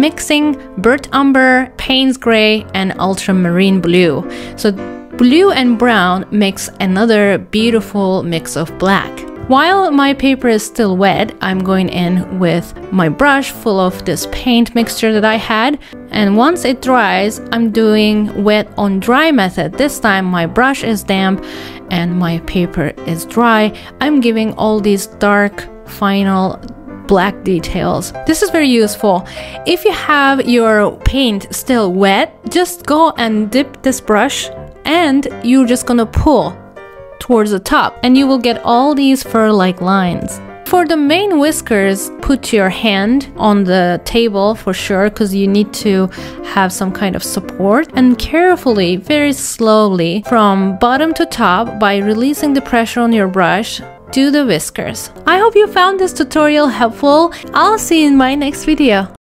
mixing burnt umber, Payne's gray, and ultramarine blue. So blue and brown makes another beautiful mix of black. While my paper is still wet, I'm going in with my brush full of this paint mixture that I had. And once it dries, I'm doing wet on dry method. This time my brush is damp and my paper is dry. I'm giving all these dark final black details. This is very useful. If you have your paint still wet, just go and dip this brush and you're just gonna pull towards the top and you will get all these fur-like lines. For the main whiskers, put your hand on the table for sure because you need to have some kind of support and carefully, very slowly, from bottom to top by releasing the pressure on your brush, do the whiskers. I hope you found this tutorial helpful. I'll see you in my next video.